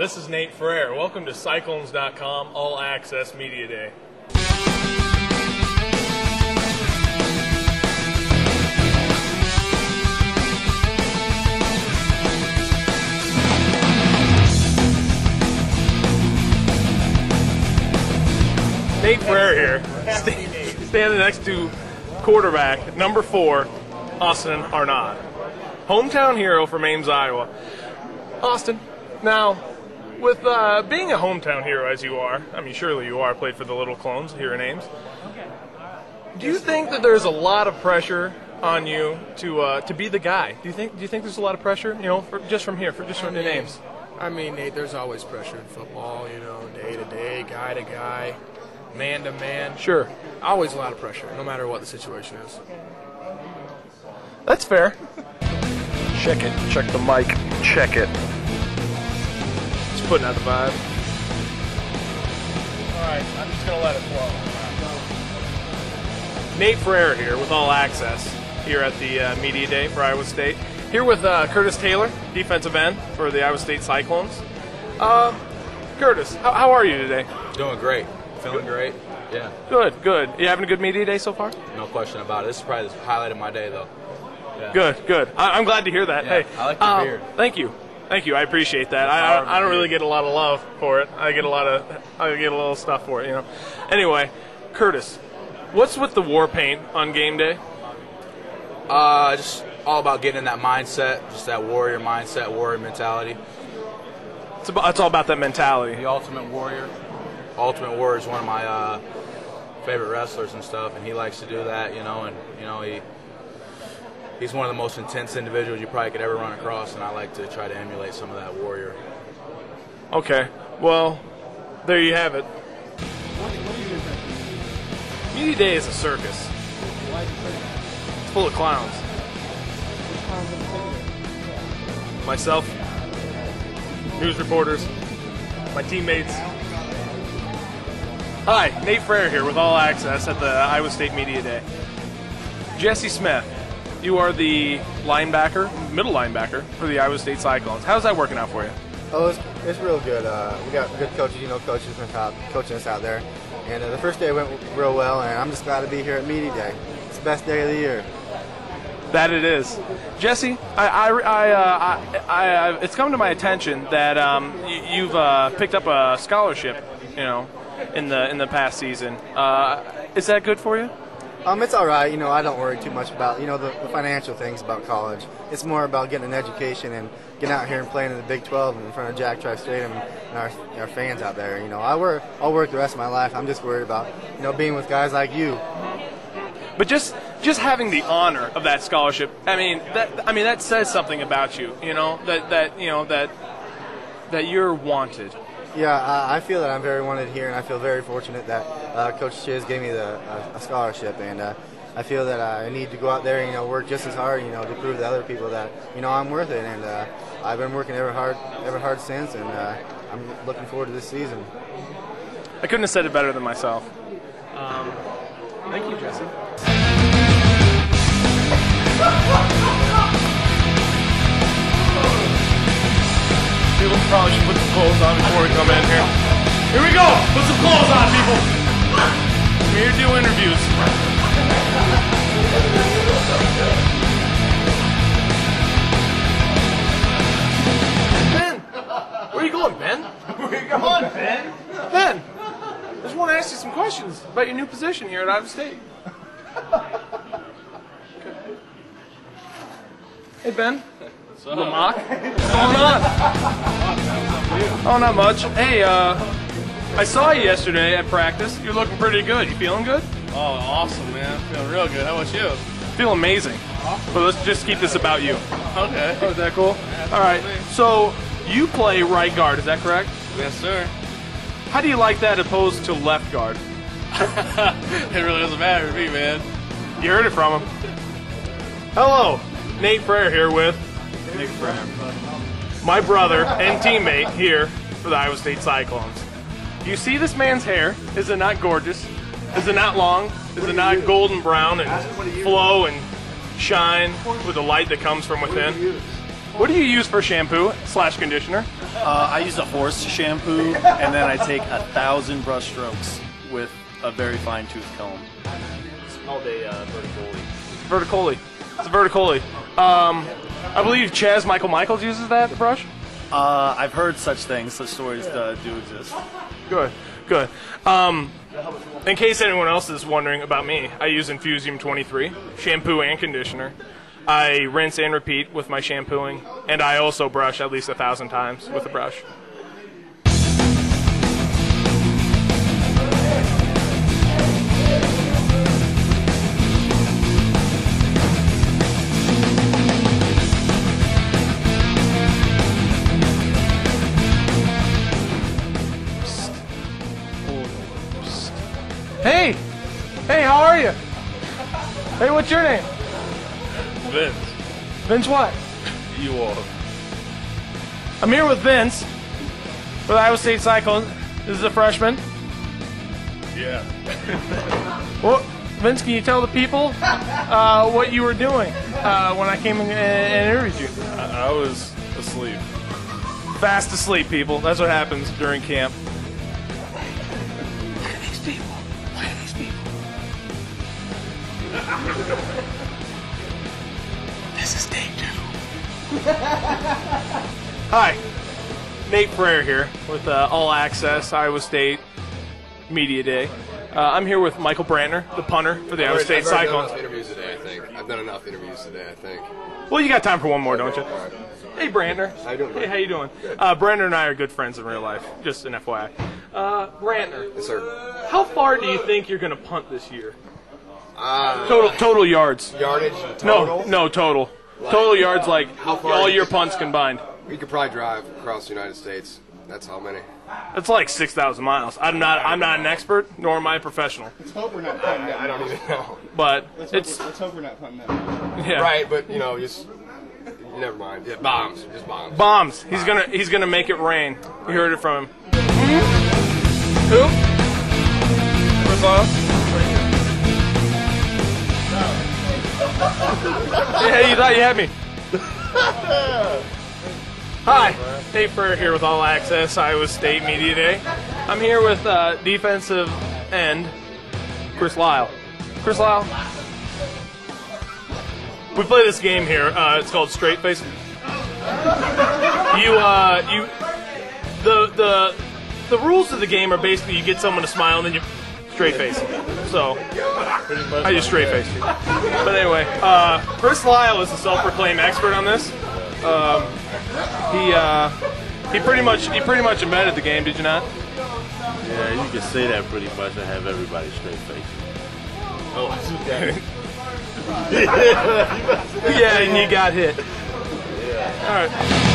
This is Nate Frere. Welcome to Cyclones.com All Access Media Day. Nate Frere here, sta- standing next to quarterback number four, Austin Arnaud, hometown hero from Ames, Iowa. Austin, now, with uh, being a hometown hero as you are, I mean, surely you are, played for the Little Clones here in Ames. Do you think that there's a lot of pressure on you to uh, to be the guy? Do you think Do you think there's a lot of pressure, you know, for, just from here, for just from the Ames? I mean, Nate, there's always pressure in football, you know, day to day, guy to guy, man to man. Sure, Always a lot of pressure, no matter what the situation is. that's fair. Check it. Check the mic. Check it. Just putting out the vibe. All right, I'm just gonna let it flow. Nate Frere here with All Access here at the uh, Media Day for Iowa State. Here with uh, Curtis Taylor, defensive end for the Iowa State Cyclones. Uh, Curtis, how, how are you today? Doing great. Feeling great. Yeah, Good, good. You having a good media day so far? no question about it. This is probably the highlight of my day, though. Good, good. I, I'm glad to hear that. Yeah, hey, I like your um, beard. Thank you, thank you. I appreciate that. I, I, I don't really get a lot of love for it. I get a lot of, I get a little stuff for it, you know. Anyway, Curtis, what's with the war paint on game day? Uh, just all about getting in that mindset, just that warrior mindset, warrior mentality. It's about, it's all about that mentality. The Ultimate Warrior. Ultimate Warrior is one of my uh, favorite wrestlers and stuff, and he likes to do that, you know. And you know he he's one of the most intense individuals you probably could ever run across, and I like to try to emulate some of that warrior. Okay, well, there you have it. Media day is a circus. It's full of clowns. Myself, news reporters, my teammates. Hi, Nate Frere here with All Access at the Iowa State Media Day. Jesse Smith, you are the linebacker, middle linebacker for the Iowa State Cyclones. How's that working out for you? Oh, it's, it's real good. Uh, we got good coaches, you know, coaches been out, coaching us out there. And uh, the first day went real well, and I'm just glad to be here at Media Day. It's the best day of the year. That it is, Jesse. I, I, I, uh, I, I, it's come to my attention that um, you, you've uh, picked up a scholarship, you know, in the in the past season. Uh, is that good for you? Um, it's all right. You know, I don't worry too much about you know the, the financial things about college. It's more about getting an education and getting out here and playing in the Big 12 in front of Jack Trice Stadium and our, our fans out there. You know, I work. I'll work the rest of my life. I'm just worried about you know being with guys like you. But just just having the honor of that scholarship, I mean that I mean that says something about you. You know that that you know that that you're wanted. Yeah, I I feel that I'm very wanted here, and I feel very fortunate that uh, Coach Chiz gave me the uh, a scholarship, and uh, I feel that I need to go out there, and, you know, work just as hard, you know, to prove to other people that you know I'm worth it, and uh, I've been working ever hard, ever hard since, and uh, I'm looking forward to this season. I couldn't have said it better than myself. Um, thank you, Jesse. Clothes on before we come in here. Here we go! Put some clothes on, people! We're here to do interviews. Ben! Where are you going, Ben? Where are you going, Ben? Ben! I just want to ask you some questions about your new position here at Iowa State. Hey, Ben. Lamont. What's going on? Oh, not much. Hey, uh, I saw you yesterday at practice. You're looking pretty good. You feeling good? Oh, awesome, man. Feeling real good. How about you? Feel amazing. But let's just keep this about you. Okay. Oh, is that cool? All right. So you play right guard, is that correct? Yes, sir. How do you like that opposed to left guard? It really doesn't matter to me, man. You heard it from him. Hello, Nate Frere here with Nick Brown. my brother and teammate here for the Iowa State Cyclones. You see this man's hair? Is it not gorgeous? Is it not long? Is it not golden brown and flow and shine with the light that comes from within? What do you use for shampoo slash conditioner? Uh, I use a horse shampoo, and then I take a thousand brush strokes with a very fine tooth comb. It's All day uh, vertically. Verticoli. It's a verticoli. Um, I believe Chaz Michael Michaels uses that brush. Uh, I've heard such things, such stories uh, do exist. Good, good. Um, in case anyone else is wondering about me, I use Infusium 23 shampoo and conditioner. I rinse and repeat with my shampooing, and I also brush at least a thousand times with a brush. Hey, what's your name? Vince, Vince what? you all. I'm here with Vince with Iowa State Cyclones. This is a freshman. Yeah. Well, Vince, can you tell the people uh, what you were doing uh, when I came in and interviewed you? I, I was asleep. Fast asleep, people. That's what happens during camp. Hi, Nate Frere here with uh, All Access Iowa State Media Day. Uh, I'm here with Michael Brantner, the punter for the Iowa State I've already done Cyclones. enough interviews today, I think. I've done enough interviews today, I think. Well, you got time for one more, don't you? Hey, Brantner. How you doing, Hey, how you doing? Uh, Brantner and I are good friends in real life. Just an FYI. Uh, Brantner, Yes, sir. how far do you think you're going to punt this year? Uh, Total total yards. yardage No, total? no total. Total yards like How far all your it? punts combined. We could probably drive across the United States. That's how many. That's like six thousand miles. I'm not. I'm not an expert, nor am I a professional. Let's hope we're not punting that. I don't even know. But Let's it's we're, let's hope we're not punting that. yeah. Right, but you know, just never mind. Yeah, bombs, just bombs. Bombs. He's gonna. He's gonna make it rain. You heard it from him. Who? Chris Lyle? Yeah, you thought you had me. Hi, Dave Burr here with All Access Iowa State Media Day. I'm here with uh, defensive end Chris Lyle. Chris Lyle. We play this game here. Uh, it's called Straight Face. You, uh, you, the the the rules of the game are basically you get someone to smile and then you straight face. So I just straight face. But anyway, uh, Chris Lyle is a self-proclaimed expert on this. Um, he uh, he pretty much he pretty much invented the game. Did you not? Yeah, you can say that pretty much and have everybody straight face. Oh, okay. yeah, and you got hit. All right.